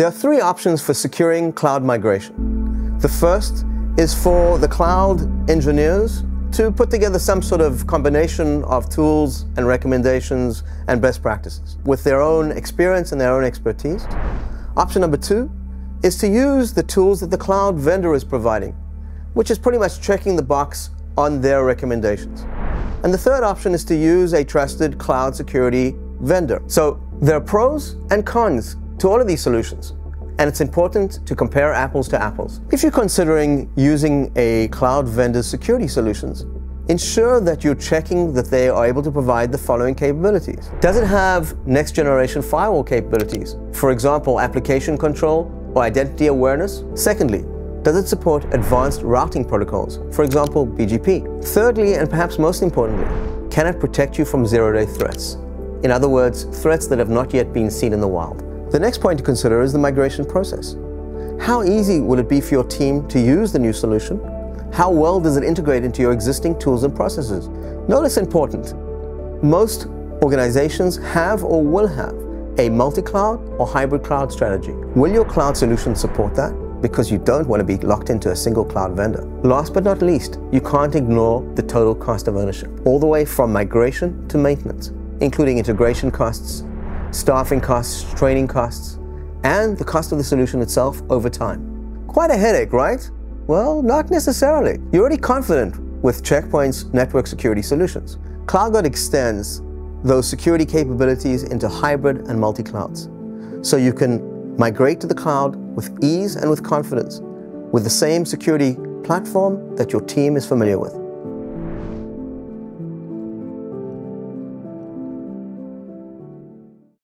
There are three options for securing cloud migration. The first is for the cloud engineers to put together some sort of combination of tools and recommendations and best practices with their own experience and their own expertise. Option number two is to use the tools that the cloud vendor is providing, which is pretty much checking the box on their recommendations. And the third option is to use a trusted cloud security vendor. So there are pros and cons to all of these solutions. And it's important to compare apples to apples. If you're considering using a cloud vendor's security solutions, ensure that you're checking that they are able to provide the following capabilities. Does it have next generation firewall capabilities? For example, application control or identity awareness? Secondly, does it support advanced routing protocols, for example, BGP? Thirdly, and perhaps most importantly, can it protect you from zero-day threats? In other words, threats that have not yet been seen in the wild. The next point to consider is the migration process. How easy will it be for your team to use the new solution? How well does it integrate into your existing tools and processes? Notice important, most organizations have or will have a multi-cloud or hybrid cloud strategy. Will your cloud solution support that? because you don't want to be locked into a single cloud vendor. Last but not least, you can't ignore the total cost of ownership, all the way from migration to maintenance, including integration costs, staffing costs, training costs, and the cost of the solution itself over time. Quite a headache, right? Well, not necessarily. You're already confident with Check Point's network security solutions. CloudGuard extends those security capabilities into hybrid and multi-clouds. So you can Migrate to the cloud with ease and with confidence with the same security platform that your team is familiar with.